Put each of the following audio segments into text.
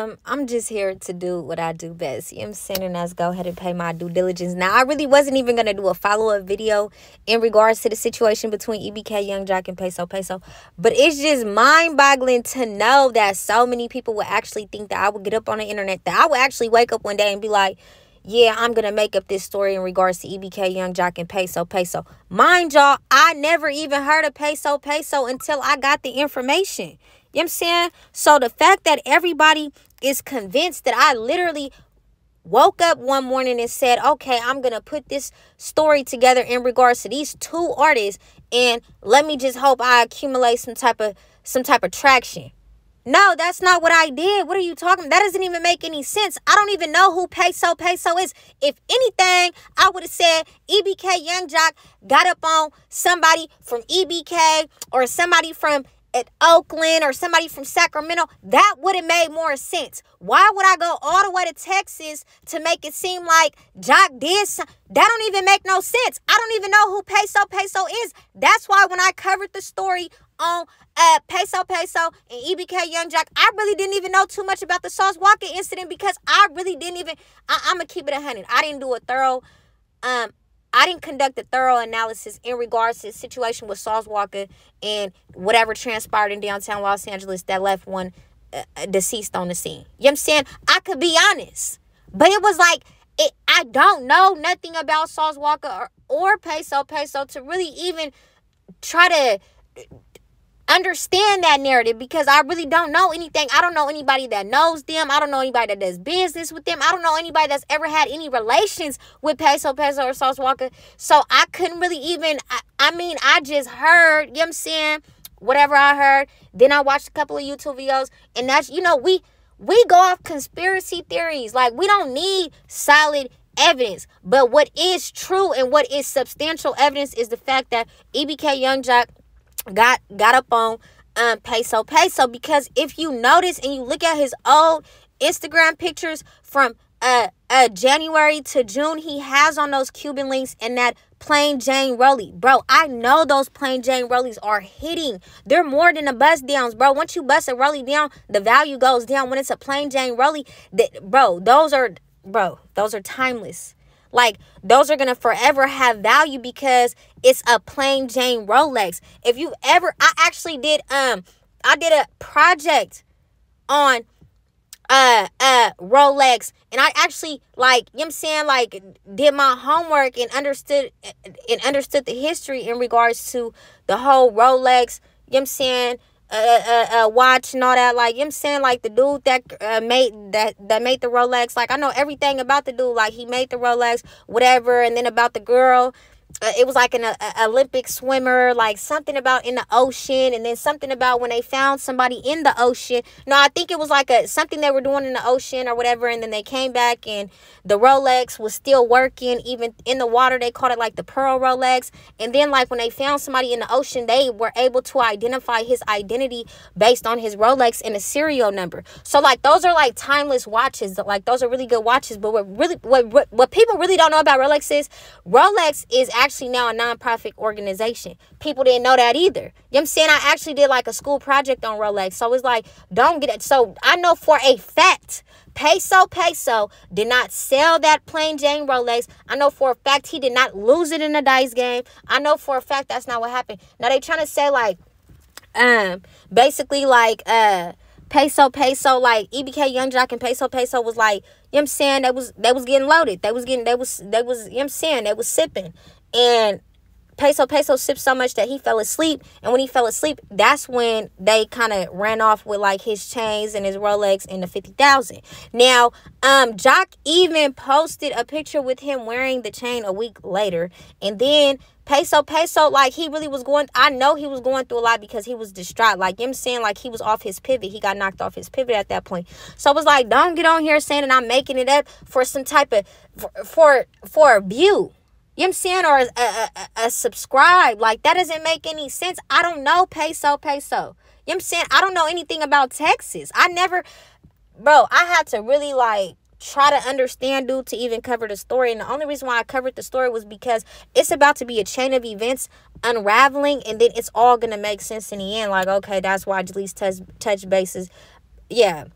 um, I'm just here to do what I do best. You know what I'm saying? And let's go ahead and pay my due diligence. Now, I really wasn't even going to do a follow up video in regards to the situation between EBK Young Joc and Peso Peso. But it's just mind boggling to know that so many people would actually think that I would get up on the internet, that I would actually wake up one day and be like, yeah, I'm gonna make up this story in regards to EBK Young Joc, and Peso Peso. Mind y'all, I never even heard of Peso Peso until I got the information. You know what I'm saying? So the fact that everybody is convinced that I literally woke up one morning and said, okay, I'm going to put this story together in regards to these two artists and let me just hope I accumulate some type of some type of traction. No, that's not what I did. What are you talking? That doesn't even make any sense. I don't even know who Peso Peso is. If anything, I would have said EBK Young Joc got up on somebody from EBK or somebody from at Oakland or somebody from Sacramento, that would have made more sense. Why would I go all the way to Texas to make it seem like Joc did something? That don't even make no sense. I don't even know who Peso Peso is. That's why when I covered the story on uh, Peso Peso and EBK Young Joc, I really didn't even know too much about the Sauce Walka incident because I really didn't even, I, I'm going to keep it a 100. I didn't do a thorough um I didn't conduct a thorough analysis in regards to the situation with Sauce Walka and whatever transpired in downtown Los Angeles that left one uh, uh, deceased on the scene. You know what I'm saying? I could be honest, but it was like it, I don't know nothing about Sauce Walka or, or Peso Peso to really even try to understand that narrative because I really don't know anything. I don't know anybody that knows them. I don't know anybody that does business with them. I don't know anybody that's ever had any relations with Peso Peso or Sauce Walka. So I couldn't really even, I, I mean, I just heard, you know what I'm saying? Whatever I heard. Then I watched a couple of YouTube videos and that's, you know, we, we go off conspiracy theories. Like we don't need solid evidence. But what is true and what is substantial evidence is the fact that EBK Young Joc got got up on um peso peso because if you notice and you look at his old Instagram pictures from uh uh January to June, he has on those Cuban links and that plain Jane Rollie. Bro, I know those plain Jane Rollies are hitting. They're more than a bust downs, bro. Once you bust a Rollie down, the value goes down. When it's a plain Jane Rollie, that bro, those are bro, those are timeless. Like those are gonna forever have value because it's a plain Jane Rolex. If you ever I actually did um I did a project on uh uh Rolex and I actually like you know I'm saying like did my homework and understood and understood the history in regards to the whole Rolex, you know I'm saying uh, uh, uh, watch and all that. Like, you know I'm saying? Like, the dude that uh, made that that made the Rolex. Like, I know everything about the dude. Like, he made the Rolex, whatever. And then about the girl uh, it was like an uh, Olympic swimmer, like something about in the ocean, and then something about when they found somebody in the ocean. No, I think it was like a something they were doing in the ocean or whatever, and then they came back and the Rolex was still working, even in the water. They called it like the Pearl Rolex, and then like when they found somebody in the ocean, they were able to identify his identity based on his Rolex and a serial number. So like those are like timeless watches. Like those are really good watches. But what really what what, what people really don't know about Rolex is Rolex is actually now a nonprofit organization. People didn't know that either. You know what I'm saying? I actually did like a school project on Rolex. So it's like, don't get it. So I know for a fact, Peso Peso did not sell that plain Jane Rolex. I know for a fact he did not lose it in a dice game. I know for a fact that's not what happened. Now they trying to say like, um, basically like, uh, peso peso like EBK Young Joc and peso peso was like you know I'm saying they was they was getting loaded they was getting they was they was you know I'm saying they was sipping and Peso Peso sipped so much that he fell asleep. And when he fell asleep, that's when they kind of ran off with like his chains and his Rolex and the 50,000. Now, um, Joc even posted a picture with him wearing the chain a week later. And then Peso Peso, like he really was going, I know he was going through a lot because he was distraught. Like I'm saying, like he was off his pivot. He got knocked off his pivot at that point. So it was like, don't get on here saying that I'm making it up for some type of, for, for, for a view. You saying? Or a, a, a, subscribe. Like, that doesn't make any sense. I don't know peso, peso. You saying? I don't know anything about Texas. I never, bro, I had to really, like, try to understand dude to even cover the story. And the only reason why I covered the story was because it's about to be a chain of events unraveling. And then it's all going to make sense in the end. Like, okay, that's why Jaleec touch, touch bases. Yeah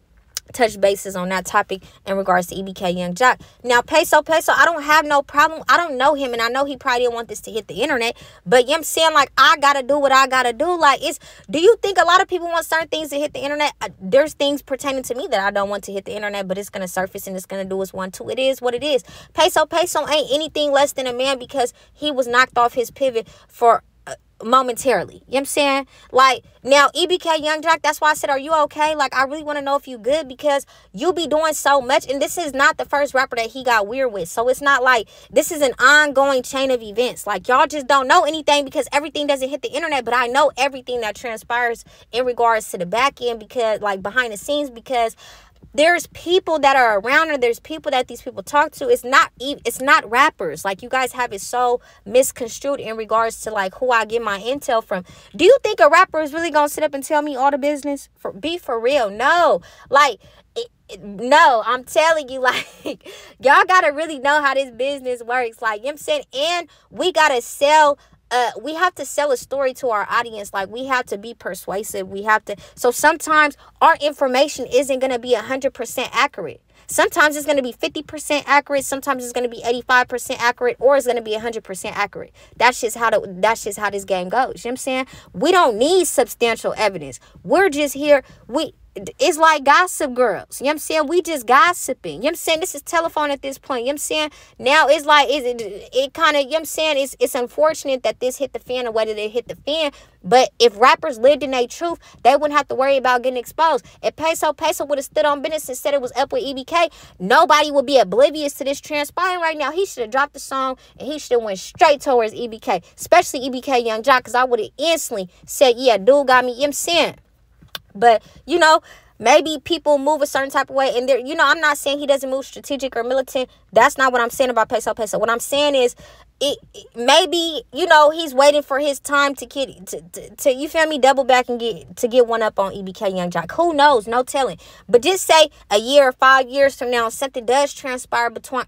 touch bases on that topic in regards to EBK Young Joc. Now, Peso Peso, I don't have no problem. I don't know him, and I know he probably didn't want this to hit the internet. But you know I'm saying? Like, I gotta do what I gotta do. Like, it's do you think a lot of people want certain things to hit the internet? Uh, there's things pertaining to me that I don't want to hit the internet, but it's gonna surface and it's gonna do its one too. It is what it is. Peso Peso ain't anything less than a man because he was knocked off his pivot for momentarily. You know what I'm saying? Like now EBK Young Joc, that's why I said, Are you okay? Like I really want to know if you good because you be doing so much. And this is not the first rapper that he got weird with. So it's not like this is an ongoing chain of events. Like y'all just don't know anything because everything doesn't hit the internet. But I know everything that transpires in regards to the back end because like behind the scenes because there's people that are around her there's people that these people talk to. It's not it's not rappers. Like you guys have it so misconstrued in regards to like who i get my intel from. Do you think a rapper is really gonna sit up and tell me all the business? For be for real. No. Like it, it, no i'm telling you like y'all gotta really know how this business works. Like you know i'm saying? And we gotta sell uh, we have to sell a story to our audience. Like we have to be persuasive. We have to. So sometimes our information isn't going to be 100% accurate. Sometimes it's going to be 50% accurate. Sometimes it's going to be 85% accurate or it's going to be 100% accurate. That's just how the, that's just how this game goes. You know what I'm saying? We don't need substantial evidence. We're just here. We it's like gossip girls. You know what I'm saying? We just gossiping. You know what I'm saying? This is telephone at this point. You know what I'm saying? Now it's like it it, it kind of, you know what I'm saying? It's it's unfortunate that this hit the fan or whether it hit the fan. But if rappers lived in their truth, they wouldn't have to worry about getting exposed. If Peso Peso would have stood on business and said it was up with EBK, nobody would be oblivious to this transpiring right now. He should have dropped the song and he should have went straight towards EBK, especially EBK Young Joc, because I would have instantly said, yeah, dude got me. You know what I'm saying? But, you know, maybe people move a certain type of way and they're you know i'm not saying he doesn't move strategic or militant. That's not what i'm saying about peso peso. What i'm saying is it, maybe you know he's waiting for his time to get to, to, to, you feel me double back and get to get one up on EBK Young Joc. Who knows? No telling. But just say a year or five years from now, something does transpire between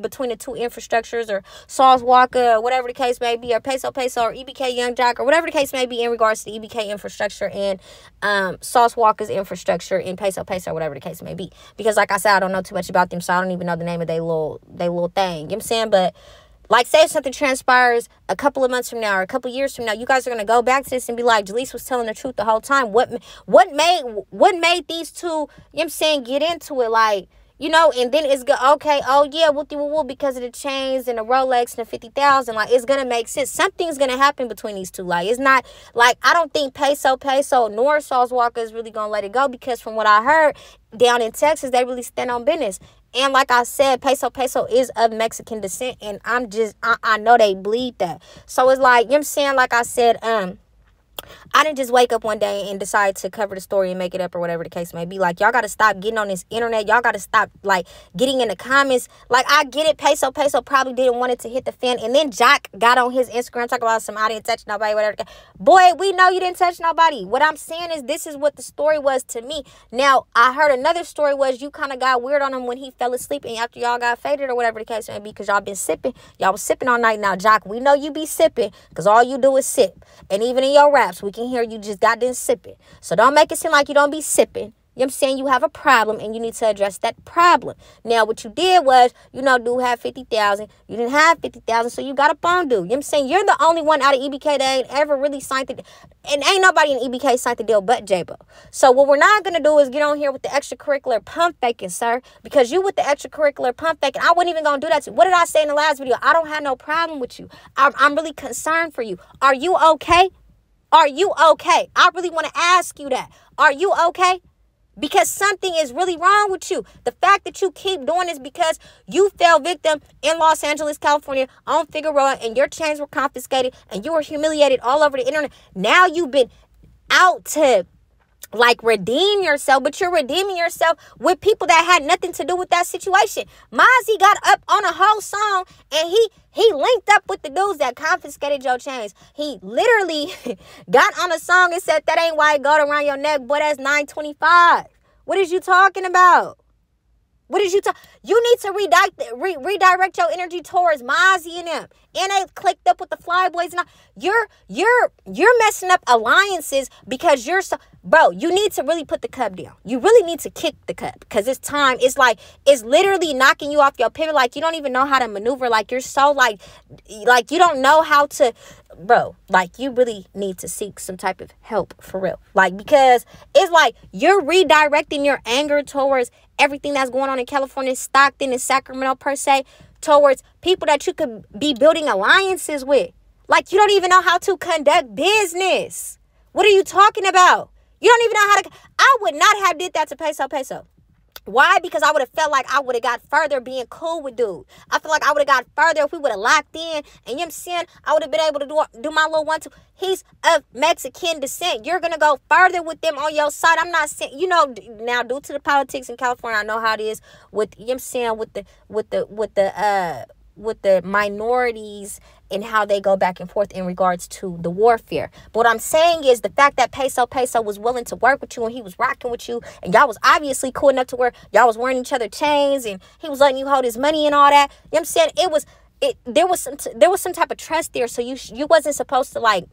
between the two infrastructures, or Sauce Walka, whatever the case may be, or Peso Peso, or EBK Young Joc, or whatever the case may be in regards to the EBK infrastructure and um, Sauce Walka's infrastructure in Peso Peso, or whatever the case may be. Because like I said, I don't know too much about them, so I don't even know the name of their little they little thing. You know what I'm saying? But like, say something transpires a couple of months from now or a couple years from now, you guys are gonna go back to this and be like, Jaleec was telling the truth the whole time. What what made what made these two, you know what I'm saying, get into it? Like, you know, and then it's good. Okay, oh yeah, whoopty woo woo because of the chains and the Rolex and the fifty thousand. Like, it's gonna make sense. Something's gonna happen between these two. Like, it's not like I don't think Peso Peso nor Sauce Walka is really gonna let it go because from what I heard down in Texas, they really stand on business. And like I said, peso peso is of Mexican descent. And I'm just, I, I know they bleed that. So it's like, you know I'm saying? Like I said, um, I didn't just wake up one day and decide to cover the story and make it up or whatever the case may be. Like, y'all got to stop getting on this internet. Y'all got to stop, like, getting in the comments. Like, I get it. Peso Peso probably didn't want it to hit the fan. And then Joc got on his Instagram talking about some, I didn't touch nobody, whatever. Boy, we know you didn't touch nobody. What I'm saying is, this is what the story was to me. Now, I heard another story was you kind of got weird on him when he fell asleep and after y'all got faded or whatever the case may be because y'all been sipping. Y'all was sipping all night. Now, Joc, we know you be sipping because all you do is sip. And even in your raps, we can hear you just got done sipping. So don't make it seem like you don't be sipping. You know I'm saying? You have a problem and you need to address that problem. Now, what you did was, you know, dude had 50,000. You didn't have 50,000, so you got a bond dude. You know I'm saying? You're the only one out of EBK that ain't ever really signed it. And ain't nobody in EBK signed the deal but J-Bo. So what we're not going to do is get on here with the extracurricular pump faking, sir. Because you with the extracurricular pump faking, I wasn't even going to do that to you. What did I say in the last video? I don't have no problem with you. I'm, I'm really concerned for you. Are you okay? Are you okay? I really want to ask you that. Are you okay? Because something is really wrong with you. The fact that you keep doing this because you fell victim in Los Angeles, California on Figueroa and your chains were confiscated and you were humiliated all over the internet. Now you've been out to like redeem yourself, but you're redeeming yourself with people that had nothing to do with that situation. Mozzy got up on a whole song and he he linked up with the dudes that confiscated your chains. He literally got on a song and said that ain't why it got around your neck, but that's 925. What is you talking about? What did you tell? You need to redirect re- redirect your energy towards Mozzy and them. And they clicked up with the Flyboys and all. You're you're you're messing up alliances because you're so bro. You need to really put the cup down. You really need to kick the cup because it's time. It's like it's literally knocking you off your pivot. Like you don't even know how to maneuver. Like you're so like like you don't know how to bro, like you really need to seek some type of help for real. Like because it's like you're redirecting your anger towards everything that's going on in California, Stockton, and Sacramento per se, towards people that you could be building alliances with. Like you don't even know how to conduct business. What are you talking about? You don't even know how to I would not have did that to Peso Peso. Why? Because I would have felt like I would have got further being cool with dude. I feel like I would have got further if we would have locked in. And you know what I'm saying? I would have been able to do, do my little one two. He's of Mexican descent. You're gonna go further with them on your side. I'm not saying you know now due to the politics in California, I know how it is with you know what I'm saying with the with the with the uh with the minorities and how they go back and forth in regards to the warfare. But what I'm saying is the fact that Peso Peso was willing to work with you and he was rocking with you and y'all was obviously cool enough to where y'all was wearing each other chains and he was letting you hold his money and all that. You know I'm saying? It was it there was some there was some type of trust there so you you wasn't supposed to like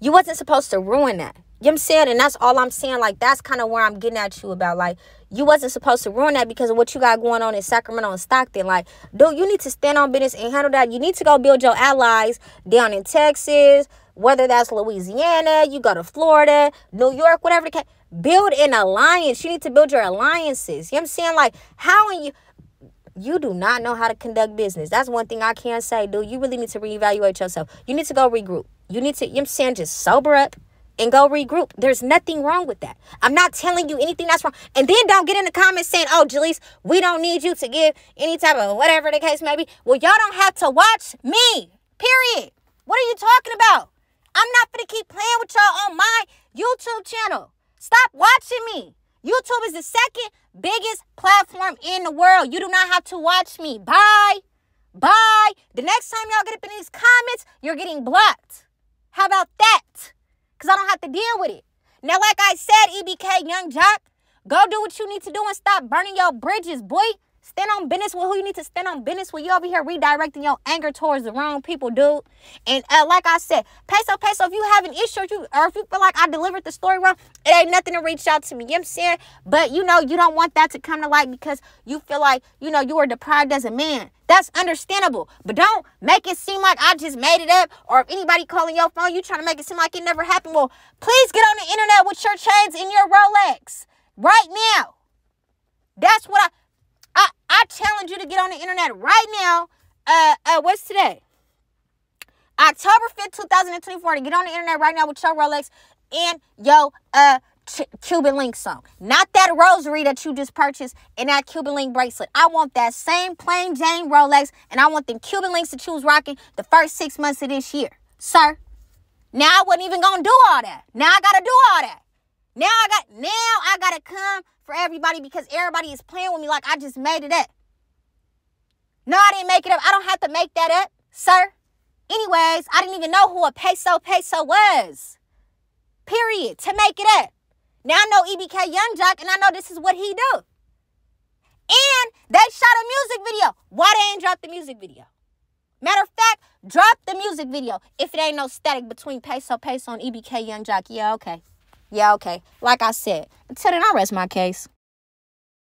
you wasn't supposed to ruin that. You know I'm saying? And that's all I'm saying. Like, that's kind of where I'm getting at you about. Like, you wasn't supposed to ruin that because of what you got going on in Sacramento and Stockton. Like, dude, you need to stand on business and handle that. You need to go build your allies down in Texas, whether that's Louisiana, you go to Florida, New York, whatever the case. Build an alliance. You need to build your alliances. You know I'm saying? Like, how are you you do not know how to conduct business. That's one thing I can say, dude. You really need to reevaluate yourself. You need to go regroup. You need to, you know I'm saying, just sober up and go regroup. There's nothing wrong with that. I'm not telling you anything that's wrong. And then don't get in the comments saying, oh, Jaleec, we don't need you to give any type of whatever the case may be. Well, y'all don't have to watch me, period. What are you talking about? I'm not going to keep playing with y'all on my YouTube channel. Stop watching me. YouTube is the second biggest platform in the world. You do not have to watch me. Bye. Bye. The next time y'all get up in these comments, you're getting blocked. How about that? Because I don't have to deal with it. Now, like I said, EBK Young Joc, go do what you need to do and stop burning your bridges, boy. Stand on business with who you need to stand on business with. You over here redirecting your anger towards the wrong people, dude. And uh, like I said, peso, peso, if you have an issue or you, or if you feel like I delivered the story wrong, it ain't nothing to reach out to me. You know I'm saying? But you know, you don't want that to come to light because you feel like, you know, you were deprived as a man. That's understandable. But don't make it seem like I just made it up or if anybody calling your phone, you trying to make it seem like it never happened. Well, please get on the internet with your chains and your Rolex right now. That's what I I, I challenge you to get on the internet right now. Uh, uh, what's today? October 5th, 2024. To get on the internet right now with your Rolex and your uh, Ch- Cuban link song. Not that rosary that you just purchased and that Cuban link bracelet. I want that same plain Jane Rolex and I want the Cuban links that you was rocking the first six months of this year. Sir, now I wasn't even gonna do all that. Now I gotta do all that. Now I got now I gotta come for everybody because everybody is playing with me like I just made it up. No, I didn't make it up. I don't have to make that up, sir. Anyways, I didn't even know who a peso peso was. Period. To make it up. Now I know EBK Young Joc and I know this is what he do. And they shot a music video. Why they ain't drop the music video? Matter of fact, drop the music video if it ain't no static between Peso Peso and EBK Young Joc. Yeah, okay. Yeah, okay. Like I said, until then, I rest my case.